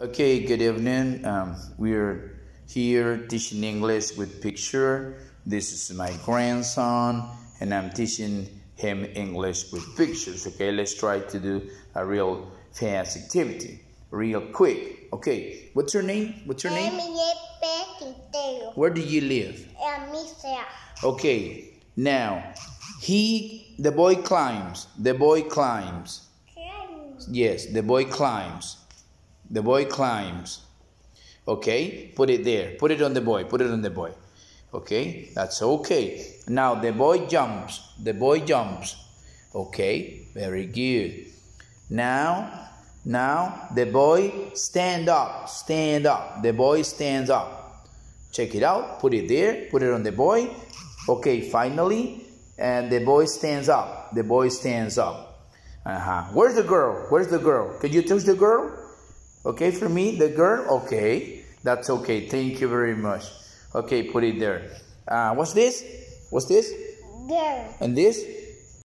Okay, good evening. Um, we're here teaching English with picture. This is my grandson, and I'm teaching him English with pictures. Okay, let's try to do a real fast activity, real quick. Okay, what's your name? What's your name? Where do you live? Okay, now he, the boy climbs. The boy climbs. Yes, the boy climbs. The boy climbs. Okay, put it there. Put it on the boy. Put it on the boy. Okay, that's okay. Now the boy jumps. The boy jumps. Okay, very good. Now, now the boy stand up. Stand up. The boy stands up. Check it out. Put it there. Put it on the boy. Okay, finally, and the boy stands up. The boy stands up. Uh-huh. Where's the girl? Where's the girl? Can you touch the girl? Okay, for me, the girl? Okay, that's okay. Thank you very much. Okay, put it there. Uh, what's this? What's this? Girl. And this?